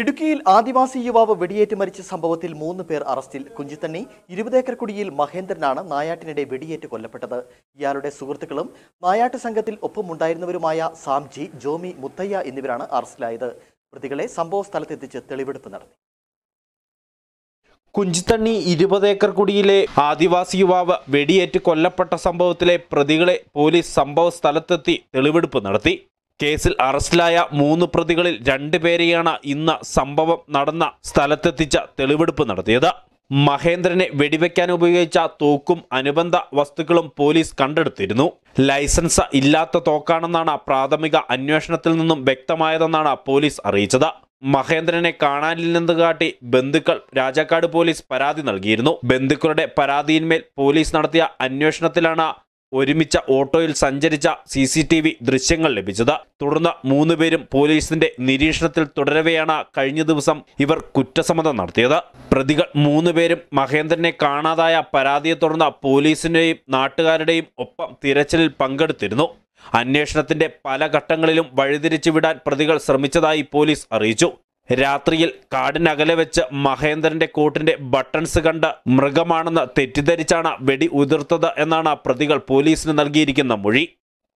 ഇടുക്കിയിൽ ആദിവാസി യുവാവ് വെടിയേറ്റ് മരിച്ച സംഭവത്തിൽ മൂന്ന് പേർ അറസ്റ്റിൽ. കുഞ്ചിത്തണ്ണി ഇരുപതേക്കർ കുടിയിൽ മഹേന്ദ്രനാണ് നായാട്ടിനിടെ വെടിയേറ്റ് കൊല്ലപ്പെട്ടത്. ഇയാളുടെ സുഹൃത്തുക്കളും നായാട്ട് സംഘത്തിൽ ഒപ്പമുണ്ടായിരുന്നവരുമായ സാംജി ജോമി മുത്തയ്യ എന്നിവരാണ് അറസ്റ്റിലായത്. പ്രതികളെ സംഭവ സ്ഥലത്തെത്തിച്ച് തെളിവെടുപ്പ് നടത്തി. കുഞ്ചിത്തണ്ണി ഇരുപതേക്കർ കുടിയിലെ ആദിവാസി യുവാവ് വെടിയേറ്റ് കൊല്ലപ്പെട്ട സംഭവത്തിലെ പ്രതികളെ പോലീസ് സംഭവ സ്ഥലത്തെത്തി തെളിവെടുപ്പ് നടത്തി. കേസിൽ അറസ്റ്റിലായ മൂന്ന് പ്രതികളിൽ രണ്ടുപേരെയാണ് ഇന്ന് സംഭവം നടന്ന സ്ഥലത്തെത്തിച്ച തെളിവെടുപ്പ് നടത്തിയത്. മഹേന്ദ്രനെ വെടിവെക്കാൻ ഉപയോഗിച്ച തോക്കും അനുബന്ധ വസ്തുക്കളും പോലീസ് കണ്ടെടുത്തിരുന്നു. ലൈസൻസ് ഇല്ലാത്ത തോക്കാണെന്നാണ് പ്രാഥമിക അന്വേഷണത്തിൽ നിന്നും വ്യക്തമായതെന്നാണ് പോലീസ് അറിയിച്ചത്. മഹേന്ദ്രനെ കാണാനില്ലെന്ന് കാട്ടി ബന്ധുക്കൾ രാജാക്കാട് പോലീസ് പരാതി നൽകിയിരുന്നു. ബന്ധുക്കളുടെ പരാതിയിന്മേൽ പോലീസ് നടത്തിയ അന്വേഷണത്തിലാണ് ഒരുമിച്ച ഓട്ടോയിൽ സഞ്ചരിച്ച സി സി ടി വി ദൃശ്യങ്ങൾ ലഭിച്ചത്. തുടർന്ന് മൂന്നുപേരും പോലീസിന്റെ നിരീക്ഷണത്തിൽ തുടരവെയാണ് കഴിഞ്ഞ ദിവസം ഇവർ കുറ്റസമ്മതം നടത്തിയത്. പ്രതികൾ മൂന്നുപേരും മഹേന്ദ്രനെ കാണാതായ പരാതിയെ തുടർന്ന് പോലീസിന്റെയും നാട്ടുകാരുടെയും ഒപ്പം തിരച്ചിലിൽ പങ്കെടുത്തിരുന്നു. അന്വേഷണത്തിന്റെ പല ഘട്ടങ്ങളിലും വഴിതിരിച്ചു വിടാൻ പ്രതികൾ ശ്രമിച്ചതായി പോലീസ് അറിയിച്ചു. രാത്രിയിൽ കാടിനകലെ വെച്ച് മഹേന്ദ്രന്റെ കോട്ടിന്റെ ബട്ടൺസ് കണ്ട് മൃഗമാണെന്ന് തെറ്റിദ്ധരിച്ചാണ് വെടി ഉതിർത്തത് എന്നാണ് പ്രതികൾ പോലീസിന് നൽകിയിരിക്കുന്ന മൊഴി.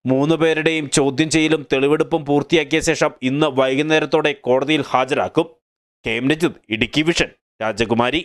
മൂന്നുപേരുടെയും ചോദ്യം ചെയ്യലും തെളിവെടുപ്പും പൂർത്തിയാക്കിയ ശേഷം ഇന്ന് വൈകുന്നേരത്തോടെ കോടതിയിൽ ഹാജരാക്കും. കെ ഇടുക്കി വിഷൻ രാജകുമാരി.